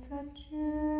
Touch are.